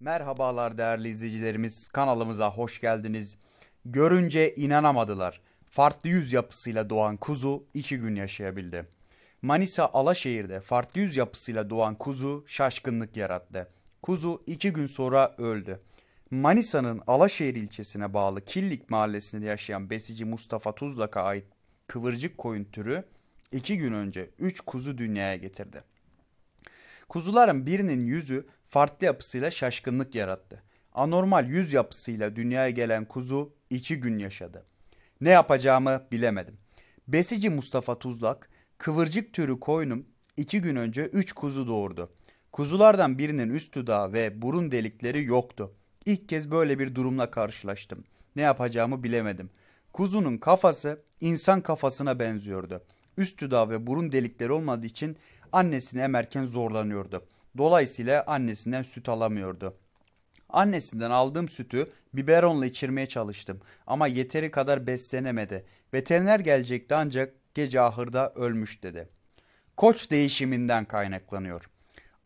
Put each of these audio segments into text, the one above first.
Merhabalar değerli izleyicilerimiz. Kanalımıza hoş geldiniz. Görünce inanamadılar. Farklı yüz yapısıyla doğan kuzu iki gün yaşayabildi. Manisa Alaşehir'de farklı yüz yapısıyla doğan kuzu şaşkınlık yarattı. Kuzu iki gün sonra öldü. Manisa'nın Alaşehir ilçesine bağlı Killik mahallesinde yaşayan besici Mustafa Tuzlak'a ait kıvırcık koyun türü iki gün önce üç kuzu dünyaya getirdi. Kuzuların birinin yüzü farklı yapısıyla şaşkınlık yarattı. Anormal yüz yapısıyla dünyaya gelen kuzu iki gün yaşadı. Ne yapacağımı bilemedim. Besici Mustafa Tuzlak, kıvırcık türü koyunum iki gün önce üç kuzu doğurdu. Kuzulardan birinin üst dudağı ve burun delikleri yoktu. İlk kez böyle bir durumla karşılaştım. Ne yapacağımı bilemedim. Kuzunun kafası insan kafasına benziyordu. Üst dudağı ve burun delikleri olmadığı için annesini emerken zorlanıyordu. Dolayısıyla annesinden süt alamıyordu. Annesinden aldığım sütü biberonla içirmeye çalıştım ama yeteri kadar beslenemedi. Veteriner gelecekti ancak gece ahırda ölmüş dedi. Koç değişiminden kaynaklanıyor.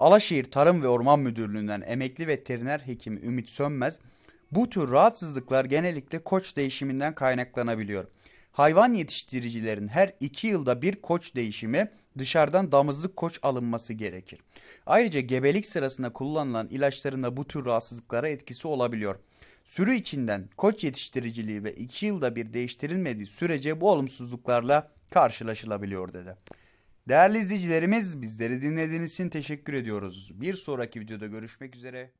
Alaşehir Tarım ve Orman Müdürlüğü'nden emekli veteriner hekimi Ümit Sönmez, bu tür rahatsızlıklar genellikle koç değişiminden kaynaklanabiliyor. Hayvan yetiştiricilerin her iki yılda bir koç değişimi dışarıdan damızlık koç alınması gerekir. Ayrıca gebelik sırasında kullanılan ilaçların da bu tür rahatsızlıklara etkisi olabiliyor. Sürü içinden koç yetiştiriciliği ve iki yılda bir değiştirilmediği sürece bu olumsuzluklarla karşılaşılabiliyor dedi. Değerli izleyicilerimiz bizleri dinlediğiniz için teşekkür ediyoruz. Bir sonraki videoda görüşmek üzere.